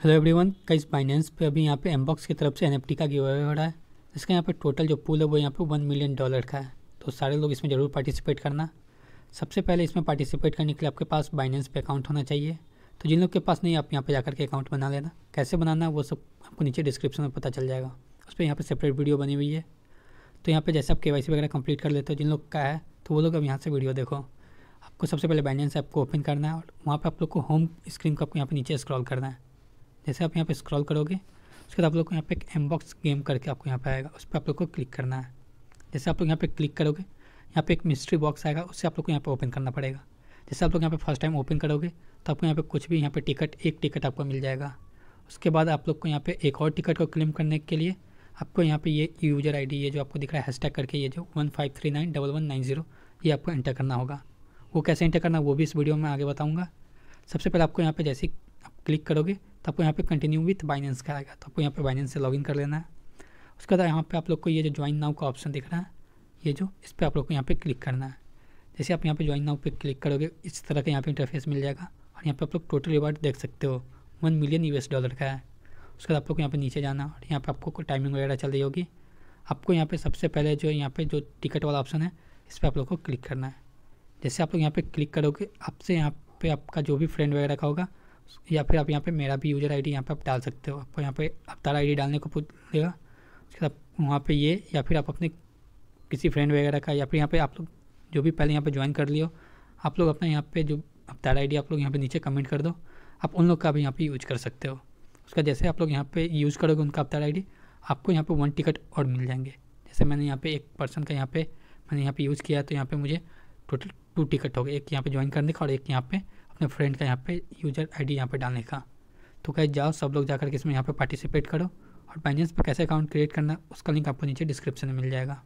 Hello everyone कई Binance पे अभी यहाँ पे एमबॉक्स की तरफ़ से एनएफटी का गिव अवे हो रहा है। इसका यहाँ पे टोटल जो पूल है वो यहाँ पे वन मिलियन डॉलर का है। तो सारे लोग इसमें ज़रूर पार्टिसिपेट करना। सबसे पहले इसमें पार्टिसिपेट करने के लिए आपके पास बाइनेंस पे अकाउंट होना चाहिए। तो जिन लोग के पास नहीं, आप यहाँ पर जाकर के अकाउंट बना लेना। कैसे बनाना वो सब आपको नीचे डिस्क्रिप्शन में पता चल जाएगा। उस पर यहाँ पर सेपरेट वीडियो बनी हुई है। तो यहाँ पर जैसे आप के वगैरह कंप्लीट कर लेते हो, जिन लोग का है तो वो लोग अब यहाँ से वीडियो देखो। आपको सबसे पहले बाइनेंस ऐप को ओपन करना है और वहाँ पर आप लोग को होम स्क्रीन को आपको यहाँ पर नीचे स्क्रॉल करना है। जैसे आप यहाँ पे स्क्रॉल करोगे उसके बाद आप लोग को यहाँ पे एक एमबॉक्स गेम करके आपको यहाँ पे आएगा उस पर आप लोग को क्लिक करना है जैसे आप लोग यहाँ पे क्लिक करोगे यहाँ पे एक मिस्ट्री बॉक्स आएगा उससे आप लोग को यहाँ पे ओपन करना पड़ेगा जैसे आप लोग यहाँ पे फ़र्स्ट टाइम ओपन करोगे तो आपको यहाँ पे कुछ भी यहाँ पे टिकट एक टिकट आपको मिल जाएगा उसके बाद आप लोग को यहाँ पे एक और टिकट को क्लेम करने के लिए आपको यहाँ पे ये यूज़र आईडी ये जो आपको दिख रहा है हैशटैग करके ये जो one five three nine double one nine zero ये आपको एंटर करना होगा वो कैसे एंटर करना वो भी इस वीडियो में आगे बताऊँगा सबसे पहले आपको यहाँ पर जैसे आप क्लिक करोगे तो आपको यहाँ पे कंटिन्यू विथ बाइनेंस का आएगा तो आपको यहाँ पे बाइनेंस से लॉगिन कर लेना है उसके बाद यहाँ पे आप लोग को ये जो ज्वाइन नाउ का ऑप्शन दिख रहा है ये जो इस पर आप लोग को यहाँ पे क्लिक करना है जैसे आप यहाँ पे ज्वाइन नाउ पे क्लिक करोगे इस तरह का यहाँ पे इंटरफेस मिल जाएगा और यहाँ पे आप लोग टोटल रिवार्ड देख सकते हो वन मिलियन यूएस डॉलर का है उसके बाद आप लोग को यहाँ पे नीचे जाना और यहाँ पे आपको टाइमिंग वगैरह चल रही होगी आपको यहाँ पे सबसे पहले जो यहाँ पे जो टिकट वाला ऑप्शन है इस पर आप लोग को क्लिक करना है जैसे आप लोग यहाँ पे क्लिक करोगे आपसे यहाँ पे आपका जो भी फ्रेंड वगैरह का होगा या फिर आप यहाँ पे मेरा भी यूज़र आईडी यहाँ पे आप डाल सकते हो आपको यहाँ पे अवतार आईडी डालने को पूछेगा उसके बाद वहाँ पे ये या फिर आप अपने किसी फ्रेंड वगैरह का या फिर यहाँ पे आप लोग जो भी पहले यहाँ पे ज्वाइन कर लियो आप लोग अपना यहाँ पे जो अवतार आईडी आप लोग यहाँ पे नीचे कमेंट कर दो आप उन लोग का भी यहाँ पे यूज़ कर सकते हो उसका जैसे आप लोग यहाँ पे यूज़ करोगे उनका अवतार आईडी आपको यहाँ पे वन टिकट और मिल जाएँगे जैसे मैंने यहाँ पे एक पर्सन का यहाँ पे मैंने यहाँ पे यूज़ किया तो यहाँ पे मुझे टोटल टू टिकट हो गए एक यहाँ पे ज्वाइन करने का और एक यहाँ पे अपने फ्रेंड का यहाँ पे यूज़र आईडी डी यहाँ पर डालने का। तो कहीं जाओ, सब लोग जाकर के इसमें यहाँ पे पार्टिसिपेट करो और बाइनेंस पे कैसे अकाउंट क्रिएट करना, उसका लिंक आपको नीचे डिस्क्रिप्शन में मिल जाएगा।